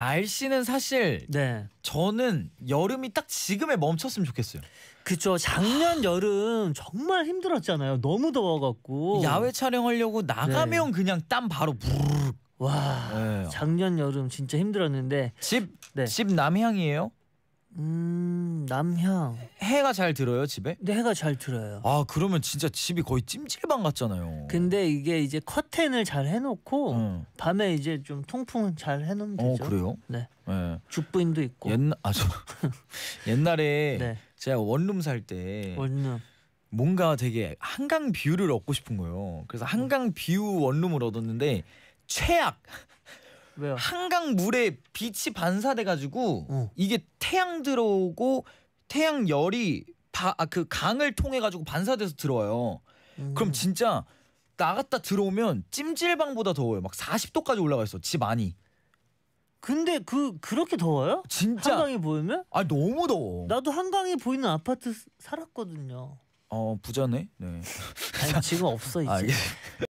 날씨는 사실 네. 저는 여름이 딱 지금에 멈췄으면 좋겠어요. 그쵸. 작년 여름 정말 힘들었잖아요. 너무 더워갖고. 야외 촬영하려고 나가면 그냥 땀 바로 부르륵. 와. 네. 작년 여름 진짜 힘들었는데. 집, 네. 집 남향이에요? 음 남향. 해가 잘 들어요 집에? 근데 해가 잘 들어요. 아 그러면 진짜 집이 거의 찜질방 같잖아요. 근데 이게 이제 커튼을 잘 해놓고 응. 밤에 이제 좀 통풍 잘 해놓으면 어 되죠. 그래요? 네. 네. 죽부인도 있고. 옛날 아저 옛날에 네. 제가 원룸 살 때 원룸. 뭔가 되게 한강 view를 얻고 싶은 거예요. 그래서 한강 view 원룸을 얻었는데 최악 왜요? 한강 물에 빛이 반사돼 가지고 어. 이게 태양 들어오고 태양 열이 바, 아, 그 강을 통해 가지고 반사돼서 들어와요. 음. 그럼 진짜 나갔다 들어오면 찜질방보다 더워요. 막 40도까지 올라가 있어. 집 안이. 근데 그 그렇게 더워요? 진짜 한강이 보이면? 아 너무 더워. 나도 한강이 보이는 아파트 살았거든요. 어 부자네. 네. 아니 지금 없어 이제. 아,